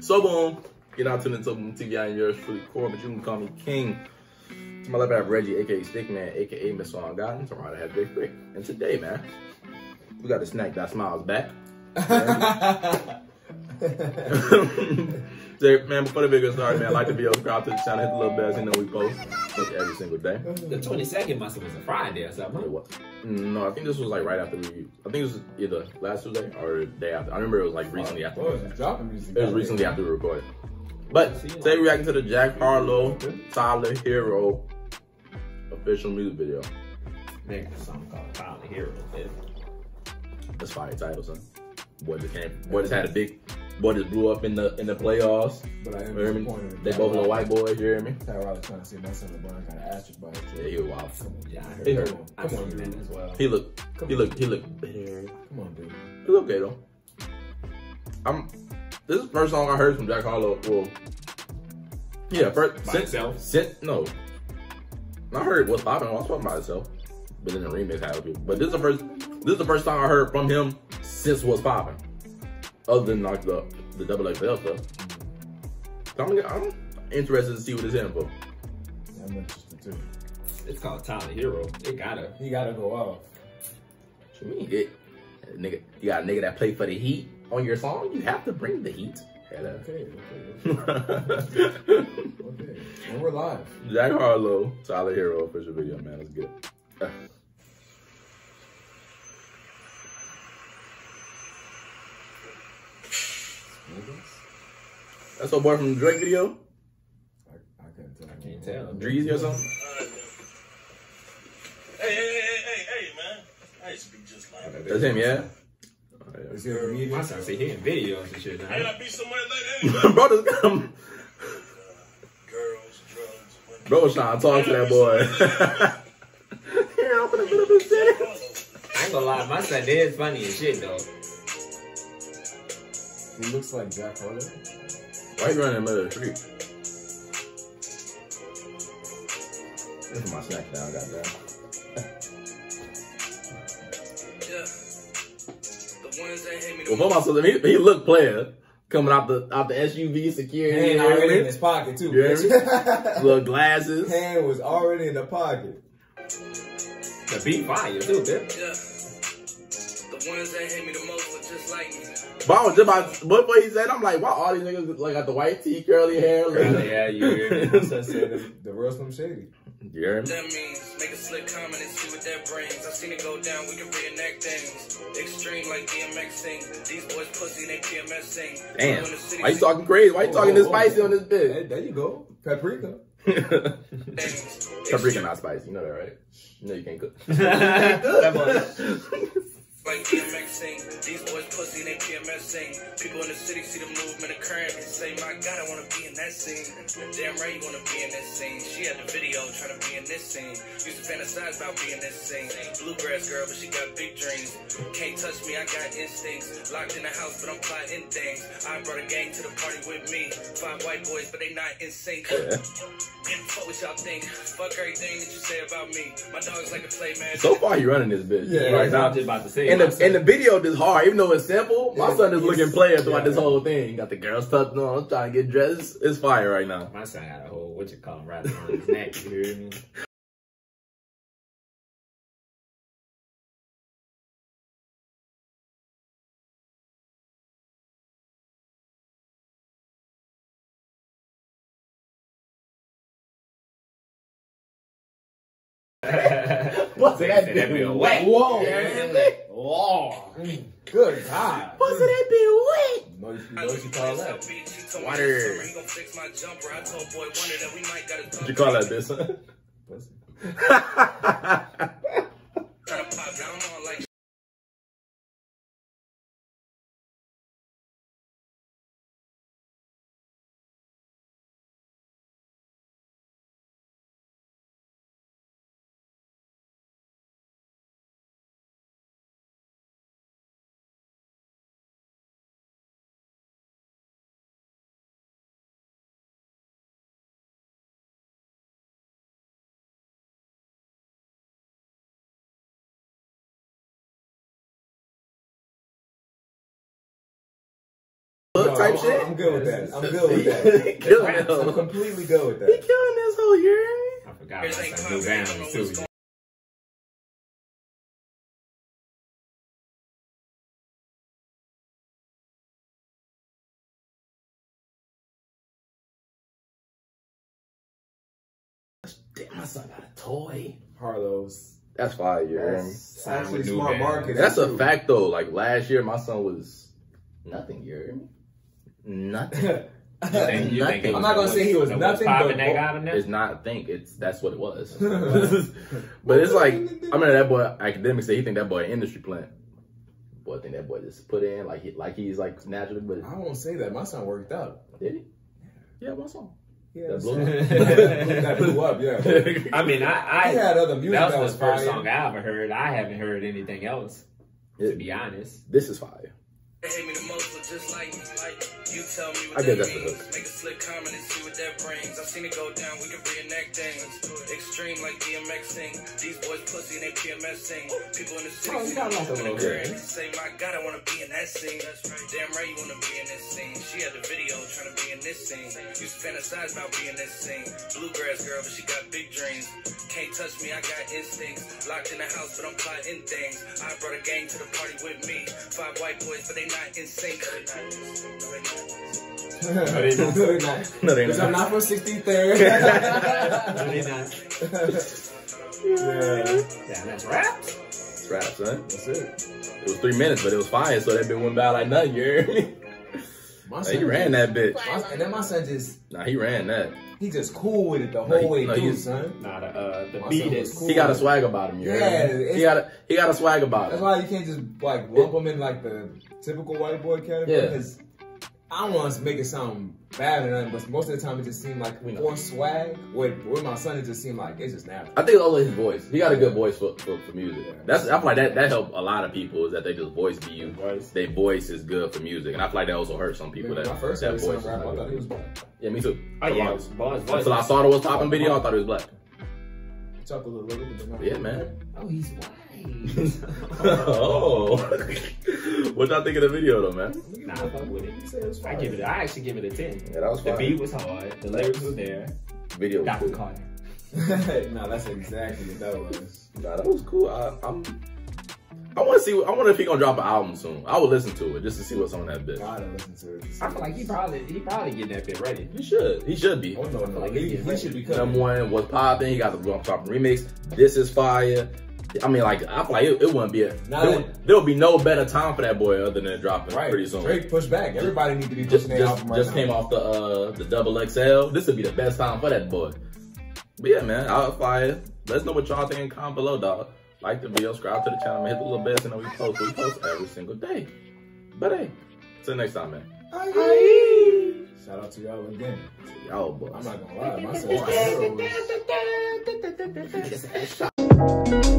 So boom, get out to the top of TV and yours truly core, but you can call me King. To my left I have Reggie, aka Stickman, aka Miss Song Gotten. To my right I have Big Brick. And today, man, we got the snack that smiles back. Say, man, before the video starts, man, like the video, subscribe to the channel, hit the little bell, so you know we post post every single day. The 22nd must have was a Friday or It something. was- No, I think this was like right after we. I think it was either last Tuesday or the day after. I remember it was like recently after. Oh, it's dropping music. It was recently after we recorded. But today we're reacting to the Jack Harlow Tyler Herro official music video. Make a song called Tyler Herro. man. That's fire title, son. Boy just came. Boy just had a big. Boy just blew up in the in the playoffs. But I am You hear me? They both little white boys. You hear me? Ty Riley trying to say my son LeBron kind of asterisk by it. Yeah, he was wild. Come on, Yeah, I heard He that. hurt. I Come on, that dude. as well. He looked. He looked. He looked bitter. Come on, dude. He looked okay though. I'm. This is the first song I heard from Jack Harlow. Well, yeah, first By since, himself? since no, I heard what's popping. I was talking by itself, but then the remix had people. But this is the first. This is the first song I heard from him since what's popping. Other than like the the double XL stuff. So I'm, I'm interested to see what it's in for. Yeah, I'm interested too. It's called Tyler Herro. It gotta. He gotta go off. What you mean? It, nigga, you got a nigga that play for the Heat on your song. You have to bring the Heat. Head up. Okay, okay, okay. And we're live. Jack Harlow, Tyler Herro official video, man. Let's get it. That's our boy from the Drake video, I, I couldn't tell. I can't tell. Dreezy or something. Hey, hey, hey, hey, hey, man. I used to be just like that. That's him, yeah. Is he a comedian? My son say he in videos and shit now. And I be somewhere like that anyway. bro, just come. Girls, drugs, women. Bro, was trying to talk to that boy. yeah, I'm gonna get up and say I ain't gonna lie, my son is funny as shit though. He looks like Jack Harlow. Why you running in the middle of the street? This is my snack now, goddamn. Yeah. The that Well, the for my son, he, he looked player coming out the out the SUV security. Hand already me? in his pocket too. You. Little glasses. Hand was already in the pocket. The beat fire too, bitch. Yeah. The ones that hate me the most look just like me. But I was just about, before he said, I'm like, why all these niggas like got the white tee, curly hair? Like, Yeah, you hear My me? son said the, the real Slim Shady. You hear me? That means make a slick comment and see what that brings. I seen it go down, we can reenact things. Extreme like DMX sing. These boys pussy, they PMS sing. Damn. When Why you talking crazy? Why you talking this oh, oh, spicy on this There, bitch? there you go. Paprika. Paprika not spicy. You know that, right? No, you can't cook. That boy- Like DMX sing, these boys pussy, they PMS sing. People in the city see the movement occurring and say, My God, I wanna be in that scene. Damn right, you wanna be in this scene. She had the video trying to be in this scene. Used to fantasize about being this scene. Bluegrass girl, but she got big dreams. Can't touch me, I got instincts. Locked in the house, but I'm plotting things. I brought a gang to the party with me. Five white boys, but they not in sync. And fuck what y'all think. Fuck everything that you say about me. My dog's like a play man. so far, he running this bitch. Yeah, right now I'm just about to say. And the, and the video is hard, even though it's simple. My Yeah, son is looking player throughout yeah. this whole thing. Got the girls tucked on, trying to get dressed. It's fire right now. My son got a whole what you call him wrapped around his neck. You hear me? What's that that be a bitch whack. Whoa. Yeah. Whoa. Good God. What's that bitch wet? No, you know what you call that? Water. He gonna fix my jumper. I Miller type I'm, shit. I'm good with that. I'm good with that. I'm completely good with that. He that. killing this whole year. I forgot Here's about ain't some coming, new I don't know bands what's too. Damn, my son got a toy. Harlow's. That's fire, you hear? That's actually new smart bands. marketing. That's a fact though. Like last year, my son was nothing. You hear me? Nothing. You think- you Nothing. I'm not gonna say he was nothing, Five but- and they got him there. It's not think. It's that's what it was. but it's like I mean that boy academics say he think that boy an industry plant. Boy, I think that boy just put in like he like he's like naturally. But I won't say that. My son worked out. did he? Yeah, my son. Yeah, That so- blew that blew up. Yeah. I mean, I, I He had other music that was that the first fire. song I ever heard. I haven't heard anything else, to Yeah. be honest. This is fire. They hate me the most, but just like, like you tell me I what get that that's the means. hook. Make a slick comment and see what that brings. I've seen it go down, we can reenact things. Extreme like DMX sing. These boys pussy and they PMS sing. People in the city Oh, you see got the like a movement little and. Say, my God, I wanna be in that scene. Damn right, you wanna be in this scene. She had the video trying to be in this scene. Used to fantasize about being this scene. Bluegrass girl, but she got big dreams. Can't touch me, I got instincts. Locked in the house, but I'm plotting things. I brought a gang to the party with me. Five white boys, but they not in sync. No, they not. No, they not. Because I'm not from 63rd. No, they not. yeah. Damn, that's rap. It's rap, son. That's it. It was three minutes, but it was fire, so that bit went by like nothing. You hear me? My son he ran that bitch. my- and then my son just, Nah, he ran that. he just cool with it the No, whole he- way no, through, son. Nah, the, uh, the My beat is. Cool. He got a swag about him. You Yeah, hear He got a he got a swag about That's him. why you can't just like lump him in like the typical white boy category. Yeah. Because I don't want to make it sound bad or nothing, but most of the time it just seemed like We know. for swag. With with my son, it just seemed like it's just natural. I think it's only his voice. He got a good voice for, for, for music. That's I feel like that that helped a lot of people is that they just voice be you. Voice. Their voice is good for music, and I feel like that also hurts some people. When That I first that voice. rap, I thought he was black. yeah, me too. Oh For yeah, longest. boys, boys. Until I saw the was popping video, I thought he was black. Talk a little bit, but. Yeah, man. Oh, he's white. oh, what y'all think of the video though, man? nah, I fuck with it. I give it. I actually give it a ten. Yeah, that was fine. The beat was hard. The lyrics was there. Video was Dr. cool. Carter. no, that's exactly what that was. Nah, that was cool. I, I'm. I want to see. I wonder if he gonna drop an album soon. I would listen to it just to see what's on that bitch. Gotta listen to it. I feel like he probably he probably getting that bit ready. He should. He should be. Oh no, no, Like, he, he should be Number one was popping. He got the Rock Popping remix. This is fire. I mean, like I feel like it, it wouldn't be a. There, that- would, there would be no better time for that boy other than dropping Right, pretty soon. Drake pushed back. Everybody need to be just their just, album right just came off the uh the double XL. This would be the best time for that boy. But yeah, man, I'll fire. Let us know what y'all think in comment below, dog. Like the video, subscribe to the channel, man, hit the little bell so you know we post. We post every single day. But hey, till next time, man. Shout out to y'all again. Y'all boys. I'm not gonna lie, my son's my hero.